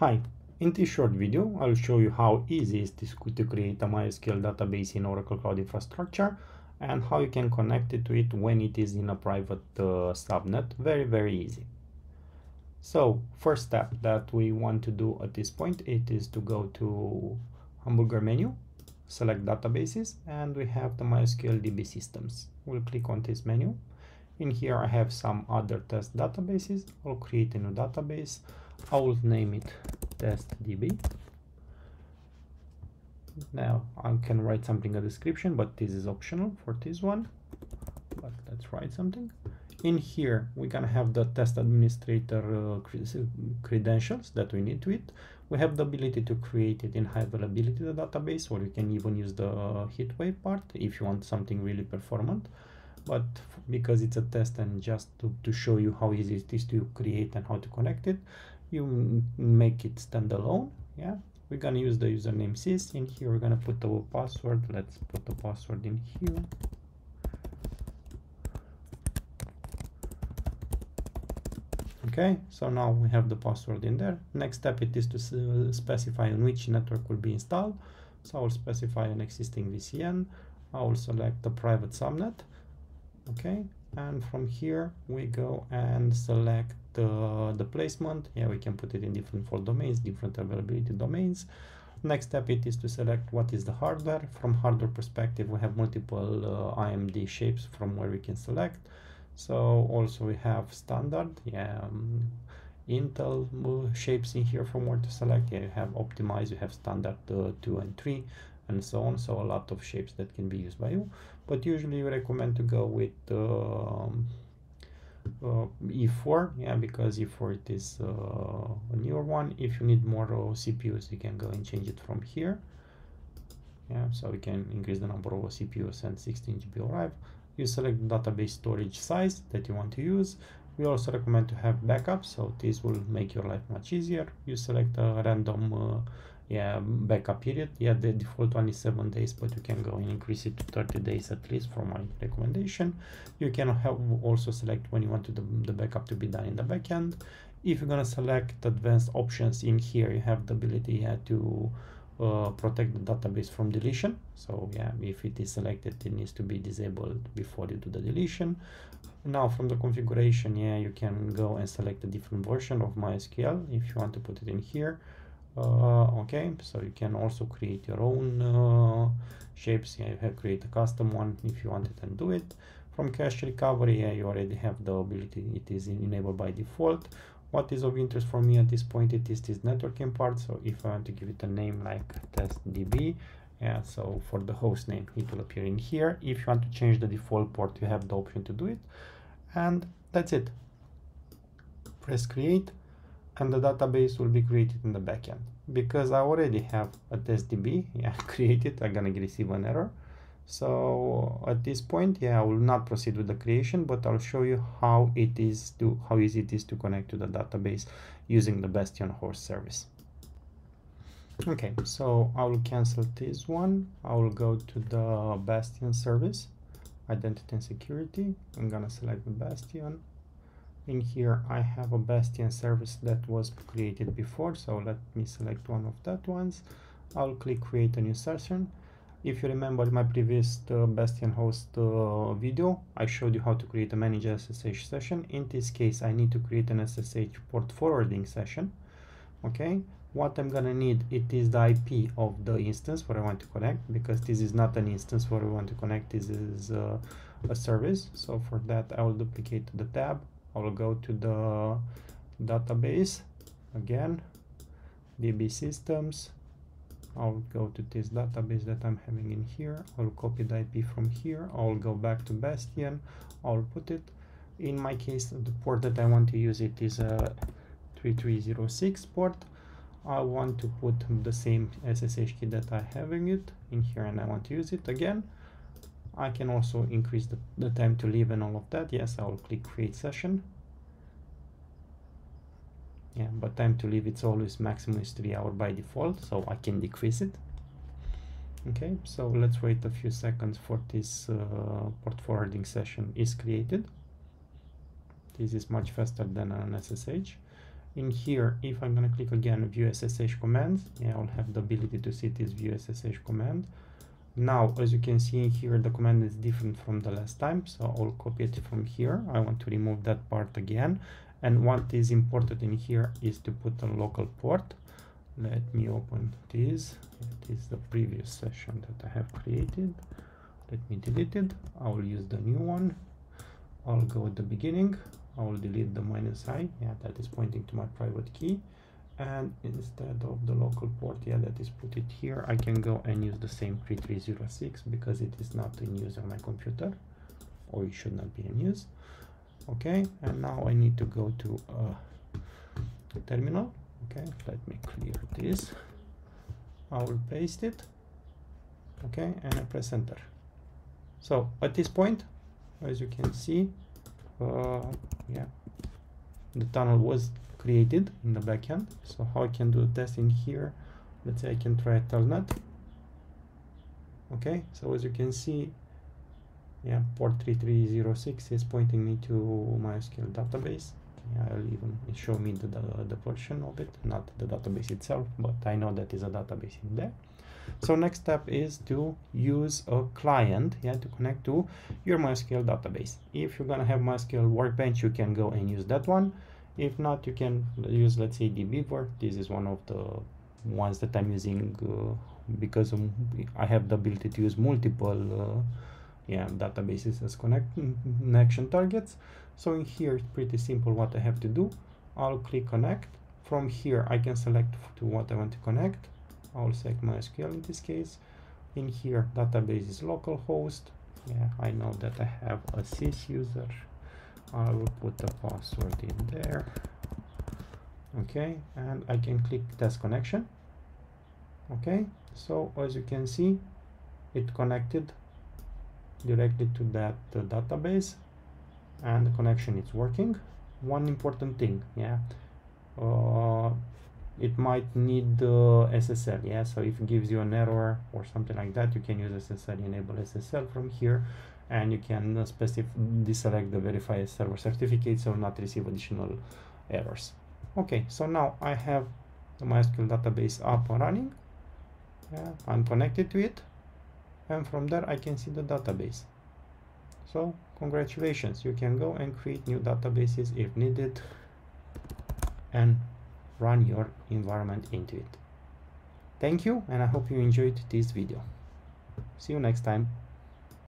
Hi, in this short video I'll show you how easy it is to create a MySQL database in Oracle Cloud Infrastructure and how you can connect it to it when it is in a private uh, subnet. Very, very easy. So first step that we want to do at this point, it is to go to hamburger menu, select databases, and we have the MySQL DB systems. We'll click on this menu. In here I have some other test databases. I'll create a new database. I will name it testdb. Now I can write something a description, but this is optional for this one. But let's write something. In here, we're gonna have the test administrator uh, credentials that we need to it. We have the ability to create it in high availability the database, or you can even use the HeatWave part if you want something really performant. But because it's a test and just to, to show you how easy it is to create and how to connect it, you make it standalone yeah? We're gonna use the username sys in here. We're gonna put our password. Let's put the password in here. Okay so now we have the password in there. Next step it is to specify on which network will be installed. So i'll specify an existing vcn i will select the private subnet okay and from here we go and select the, the placement. Yeah we can put it in different fault domains different availability domains. Next step it is to select what is the hardware. From hardware perspective we have multiple uh, AMD shapes from where we can select. So also we have standard yeah um, Intel uh, shapes in here from where to select. Yeah you have optimized, you have standard uh, 2 and 3 and so on. So a lot of shapes that can be used by you. But usually we recommend to go with um, uh, E4 yeah because E4 it is uh, a newer one. If you need more uh, CPUs you can go and change it from here. Yeah so we can increase the number of CPUs and 16 GB drive you select database storage size that you want to use. We also recommend to have backups so this will make your life much easier. You select a random uh, yeah backup period. Yeah the default one is seven days but you can go and increase it to 30 days at least for my recommendation. You can have also select when you want to the, the backup to be done in the backend. If you're going to select advanced options in here you have the ability yeah, to uh, protect the database from deletion. So yeah if it is selected it needs to be disabled before you do the deletion. Now from the configuration yeah you can go and select a different version of mysql if you want to put it in here uh, okay so you can also create your own uh, shapes. Yeah you have create a custom one if you want it and do it. From crash recovery yeah you already have the ability. It is enabled by default. What is of interest for me at this point it is this networking part. So if i want to give it a name like testdb yeah so for the host name it will appear in here. If you want to change the default port you have the option to do it. And that's it. Press create and the database will be created in the backend. Because I already have a testdb yeah, created, I'm gonna receive an error. So at this point, yeah, I will not proceed with the creation, but I'll show you how it is to how easy it is to connect to the database using the Bastion host service. Okay, so I will cancel this one. I will go to the Bastion service, identity and security. I'm gonna select the Bastion in here I have a Bastion service that was created before so let me select one of that ones. I'll click create a new session. If you remember my previous uh, Bastion host uh, video I showed you how to create a manage SSH session. In this case I need to create an SSH port forwarding session okay? What I'm gonna need it is the IP of the instance where I want to connect because this is not an instance where we want to connect this is uh, a service. So for that I will duplicate the tab I will go to the database again DB systems. I'll go to this database that I'm having in here. I'll copy the IP from here. I'll go back to Bastion. I'll put it. In my case the port that I want to use it is a 3306 port. I want to put the same SSH key that I have in it in here and I want to use it again I can also increase the, the time to leave and all of that. Yes, I will click create session. Yeah, but time to leave it's always maximum is 3 hour by default, so I can decrease it. Okay, so let's wait a few seconds for this uh, port forwarding session is created. This is much faster than an SSH. in here if i'm to click again view ssh commands yeah i'll have the ability to see this view ssh command now as you can see here the command is different from the last time so i'll copy it from here. I want to remove that part again. And what is important in here is to put a local port. Let me open this. It is the previous session that i have created. Let me delete it. I will use the new one. I'll go at the beginning. I will delete the minus i. Yeah that is pointing to my private key and instead of the local port yeah that is put it here i can go and use the same 3306 because it is not in use on my computer or it should not be in use. Okay and now i need to go to uh, terminal. Okay let me clear this. I will paste it. Okay and i press enter. So at this point as you can see uh, yeah the tunnel was created in the backend. So how i can do testing here? Let's say i can try telnet. Okay so as you can see yeah port 3306 is pointing me to mysql database. I'll even show me the, the, the version of it not the database itself but I know that is a database in there. So next step is to use a client yeah to connect to your MySQL database. If you're gonna have MySQL Workbench you can go and use that one if not you can use let's say dbeaver this is one of the ones that I'm using uh, because I have the ability to use multiple uh, yeah databases as connect connection targets. So in here it's pretty simple what I have to do. I'll click connect. From here I can select to what I want to connect. I'll select MySQL in this case. In here database is localhost. Yeah I know that I have a sys user I will put the password in there. Okay and I can click test connection. Okay so as you can see it connected directly to that uh, database and the connection is working. One important thing yeah. Uh, it might need uh, SSL yeah. So if it gives you an error or something like that you can use SSL enable SSL from here and you can specify deselect the verify server certificate so not receive additional errors. Okay so now I have the MySQL database up and running. Yeah, I'm connected to it. And from there I can see the database. So congratulations you can go and create new databases if needed and run your environment into it. Thank you and I hope you enjoyed this video. See you next time